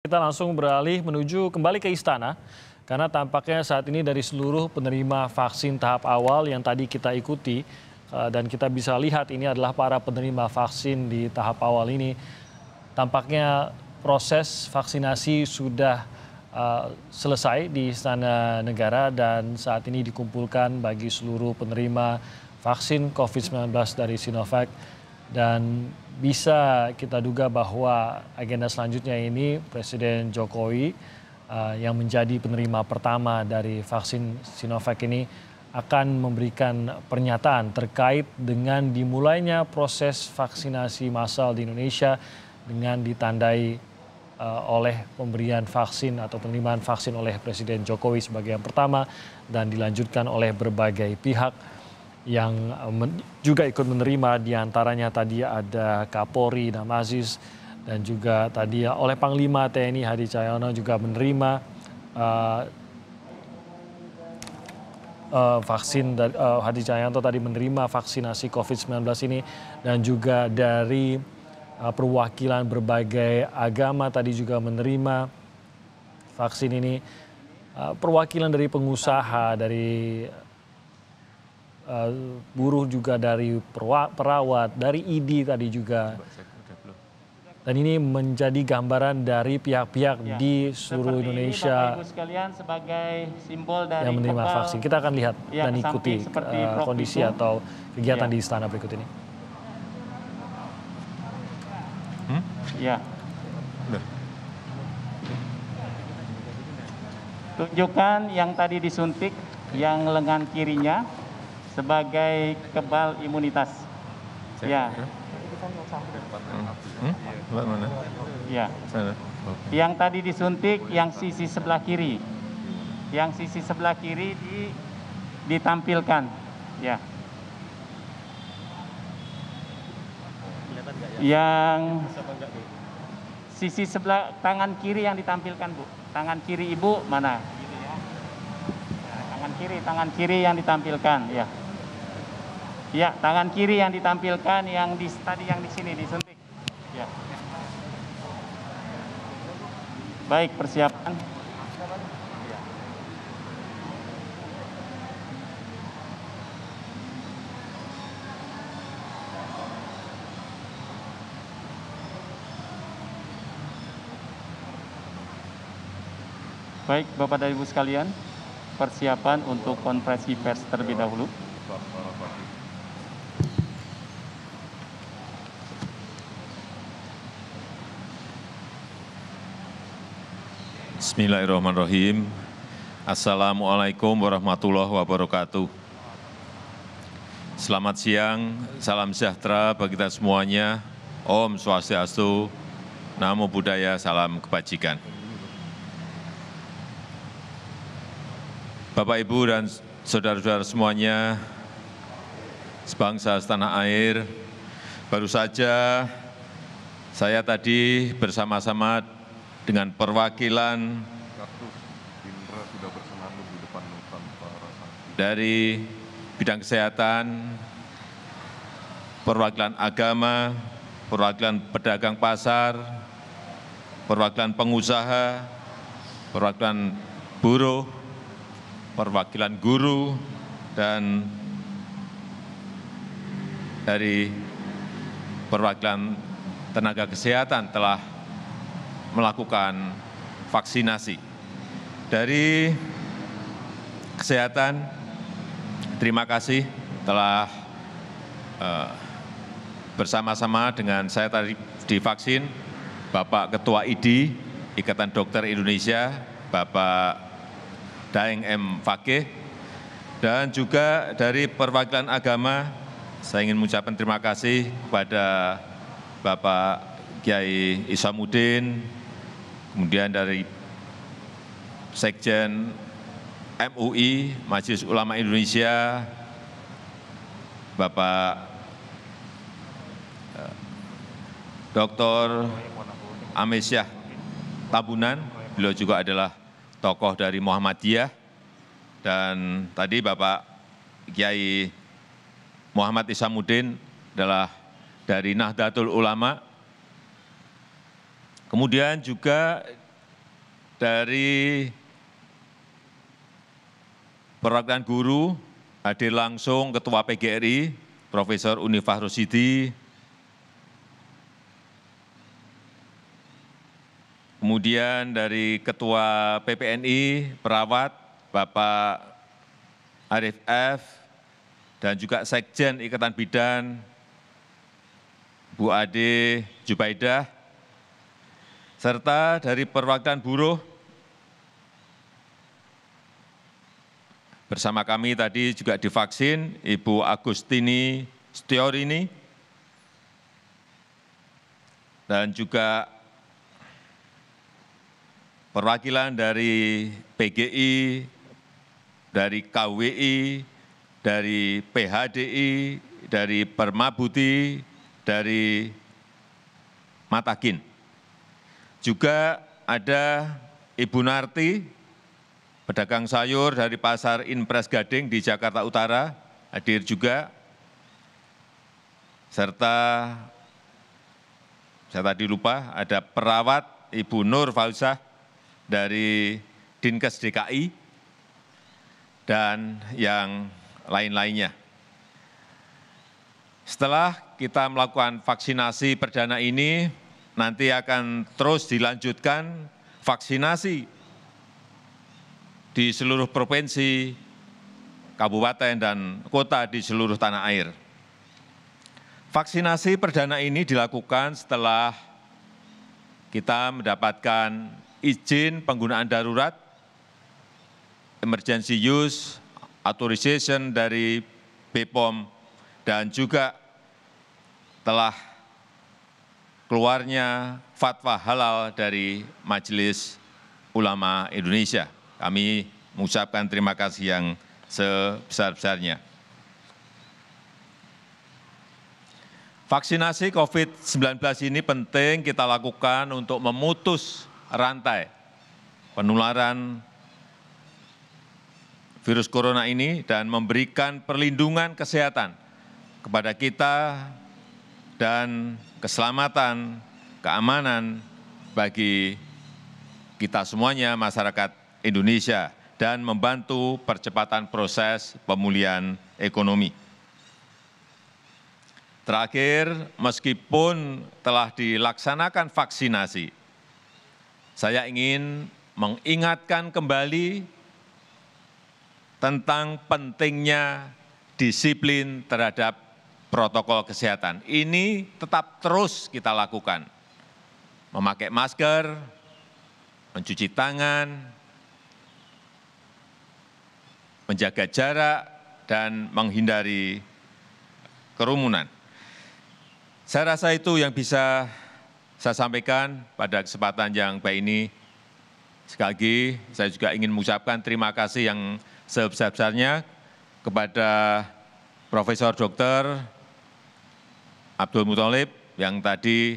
Kita langsung beralih menuju kembali ke istana karena tampaknya saat ini dari seluruh penerima vaksin tahap awal yang tadi kita ikuti eh, dan kita bisa lihat ini adalah para penerima vaksin di tahap awal ini. Tampaknya proses vaksinasi sudah eh, selesai di istana negara dan saat ini dikumpulkan bagi seluruh penerima vaksin COVID-19 dari Sinovac dan bisa kita duga bahwa agenda selanjutnya ini Presiden Jokowi uh, yang menjadi penerima pertama dari vaksin Sinovac ini akan memberikan pernyataan terkait dengan dimulainya proses vaksinasi massal di Indonesia dengan ditandai uh, oleh pemberian vaksin atau penerimaan vaksin oleh Presiden Jokowi sebagai yang pertama dan dilanjutkan oleh berbagai pihak yang eh, juga ikut menerima di antaranya tadi ada Kapolri Namaziz dan juga tadi oleh Panglima TNI Hadi Cahyono juga menerima uh, uh, vaksin dari uh, Hadi Cahyanto tadi menerima vaksinasi COVID-19 ini dan juga dari uh, perwakilan berbagai agama tadi juga menerima vaksin ini. Uh, perwakilan dari pengusaha dari uh, buruh juga dari perawat, dari ID tadi juga. Dan ini menjadi gambaran dari pihak-pihak ya, di seluruh Indonesia ini, sekalian sebagai simbol dari yang menerima vaksin. Kita akan lihat ya, dan ikuti uh, kondisi itu. atau kegiatan ya. di istana berikut ini. Hmm? Ya. Tunjukkan yang tadi disuntik, yang lengan kirinya, sebagai kebal imunitas. Ya. Hmm? Mana? Ya. Sana. Okay. Yang tadi disuntik yang sisi sebelah kiri. Yang sisi sebelah kiri di ditampilkan. Ya. Yang sisi sebelah tangan kiri yang ditampilkan, Bu. Tangan kiri Ibu mana? Tangan kiri, tangan kiri yang ditampilkan, ya. Ya, tangan kiri yang ditampilkan yang di tadi yang di sini disuntik. Ya. Baik, persiapan. Baik, Bapak dan Ibu sekalian, persiapan untuk konferensi pers terlebih dahulu. Bismillahirrahmanirrahim. Assalamualaikum warahmatullahi wabarakatuh. Selamat siang, salam sejahtera bagi kita semuanya. Om Swastiastu, Namo Buddhaya, salam kebajikan. Bapak, Ibu, dan saudara-saudara semuanya, sebangsa setanah air, baru saja saya tadi bersama-sama dengan perwakilan dari bidang kesehatan, perwakilan agama, perwakilan pedagang pasar, perwakilan pengusaha, perwakilan buruh, perwakilan guru, dan dari perwakilan tenaga kesehatan telah melakukan vaksinasi. Dari kesehatan, terima kasih telah uh, bersama-sama dengan saya tadi divaksin, Bapak Ketua ID, Ikatan Dokter Indonesia, Bapak Daeng M. Fakih, dan juga dari perwakilan agama, saya ingin mengucapkan terima kasih kepada Bapak Kiai Isamuddin, kemudian dari Sekjen MUI, Majelis Ulama Indonesia, Bapak eh, Dr. Amesyah Tabunan, beliau juga adalah tokoh dari Muhammadiyah, dan tadi Bapak Kiai Muhammad Isamuddin adalah dari Nahdlatul Ulama, Kemudian juga dari perwakilan guru hadir langsung Ketua PGRI, Profesor Unifah Rosidi, kemudian dari Ketua PPNI, perawat, Bapak Arif F, dan juga Sekjen Ikatan Bidan, Bu Ade Jubaidah, serta dari perwakilan buruh, bersama kami tadi juga divaksin Ibu Agustini Stiorini, dan juga perwakilan dari PGI, dari KWI, dari PHDI, dari Permabuti, dari Matakin. Juga ada Ibu Narti, pedagang sayur dari Pasar Impres Gading di Jakarta Utara, hadir juga. Serta, saya tadi lupa, ada perawat Ibu Nur Fauzah dari Dinkes DKI, dan yang lain-lainnya. Setelah kita melakukan vaksinasi perdana ini, nanti akan terus dilanjutkan vaksinasi di seluruh provinsi, kabupaten, dan kota di seluruh tanah air. Vaksinasi perdana ini dilakukan setelah kita mendapatkan izin penggunaan darurat, emergency use, authorization dari BPOM, dan juga telah keluarnya fatwa halal dari Majelis Ulama Indonesia. Kami mengucapkan terima kasih yang sebesar-besarnya. Vaksinasi COVID-19 ini penting kita lakukan untuk memutus rantai penularan virus corona ini dan memberikan perlindungan kesehatan kepada kita dan keselamatan, keamanan bagi kita semuanya masyarakat Indonesia dan membantu percepatan proses pemulihan ekonomi. Terakhir, meskipun telah dilaksanakan vaksinasi, saya ingin mengingatkan kembali tentang pentingnya disiplin terhadap protokol kesehatan. Ini tetap terus kita lakukan. Memakai masker, mencuci tangan, menjaga jarak, dan menghindari kerumunan. Saya rasa itu yang bisa saya sampaikan pada kesempatan yang baik ini. Sekali lagi, saya juga ingin mengucapkan terima kasih yang sebesar-besarnya kepada Profesor Dr. Abdul Muthalib yang tadi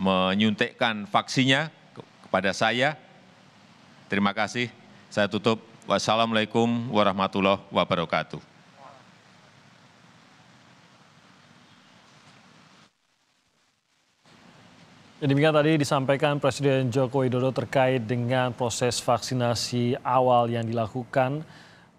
menyuntikkan vaksinnya kepada saya. Terima kasih. Saya tutup. Wassalamualaikum warahmatullahi wabarakatuh. Demikian tadi disampaikan Presiden Joko Widodo terkait dengan proses vaksinasi awal yang dilakukan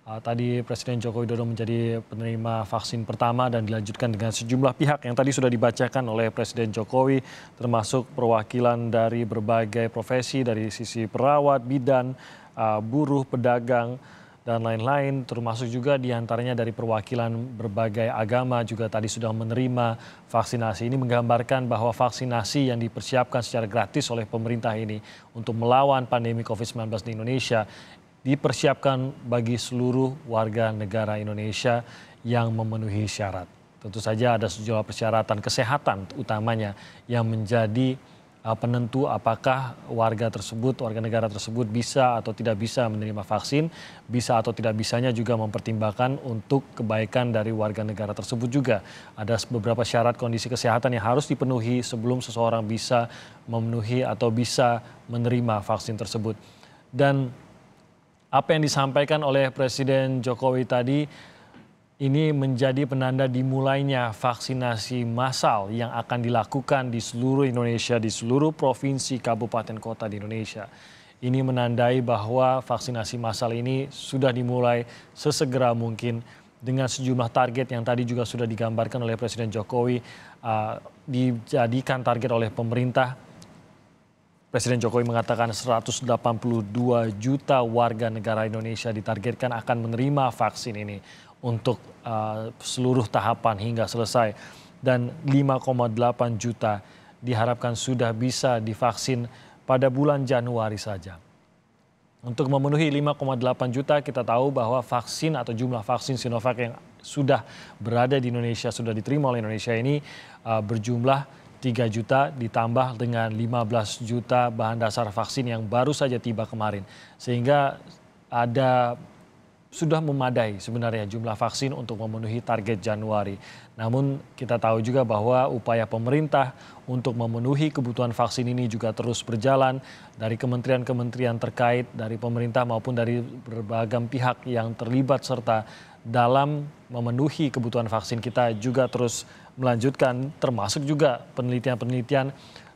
Uh, tadi Presiden Joko Widodo menjadi penerima vaksin pertama dan dilanjutkan dengan sejumlah pihak yang tadi sudah dibacakan oleh Presiden Jokowi, termasuk perwakilan dari berbagai profesi dari sisi perawat, bidan, uh, buruh, pedagang, dan lain-lain, termasuk juga di antaranya dari perwakilan berbagai agama juga tadi sudah menerima vaksinasi. Ini menggambarkan bahwa vaksinasi yang dipersiapkan secara gratis oleh pemerintah ini untuk melawan pandemi COVID-19 di Indonesia dipersiapkan bagi seluruh warga negara Indonesia yang memenuhi syarat. Tentu saja ada sejumlah persyaratan kesehatan utamanya yang menjadi uh, penentu apakah warga tersebut, warga negara tersebut bisa atau tidak bisa menerima vaksin, bisa atau tidak bisanya juga mempertimbangkan untuk kebaikan dari warga negara tersebut juga. Ada beberapa syarat kondisi kesehatan yang harus dipenuhi sebelum seseorang bisa memenuhi atau bisa menerima vaksin tersebut. Dan apa yang disampaikan oleh Presiden Jokowi tadi ini menjadi penanda dimulainya vaksinasi massal yang akan dilakukan di seluruh Indonesia, di seluruh provinsi, kabupaten, kota di Indonesia. Ini menandai bahwa vaksinasi massal ini sudah dimulai sesegera mungkin dengan sejumlah target yang tadi juga sudah digambarkan oleh Presiden Jokowi uh, dijadikan target oleh pemerintah. Presiden Jokowi mengatakan 182 juta warga negara Indonesia ditargetkan akan menerima vaksin ini untuk uh, seluruh tahapan hingga selesai dan 5,8 juta diharapkan sudah bisa divaksin pada bulan Januari saja. Untuk memenuhi 5,8 juta, kita tahu bahwa vaksin atau jumlah vaksin Sinovac yang sudah berada di Indonesia, sudah diterima oleh Indonesia ini uh, berjumlah 3 juta ditambah dengan 15 juta bahan dasar vaksin yang baru saja tiba kemarin. Sehingga ada sudah memadai sebenarnya jumlah vaksin untuk memenuhi target Januari. Namun kita tahu juga bahwa upaya pemerintah untuk memenuhi kebutuhan vaksin ini juga terus berjalan dari kementerian-kementerian terkait dari pemerintah maupun dari berbagai pihak yang terlibat serta dalam memenuhi kebutuhan vaksin kita juga terus melanjutkan termasuk juga penelitian-penelitian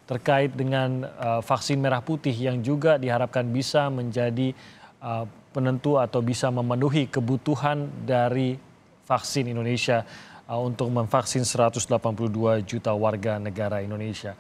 terkait dengan uh, vaksin merah putih yang juga diharapkan bisa menjadi uh, penentu atau bisa memenuhi kebutuhan dari vaksin Indonesia uh, untuk memvaksin 182 juta warga negara Indonesia.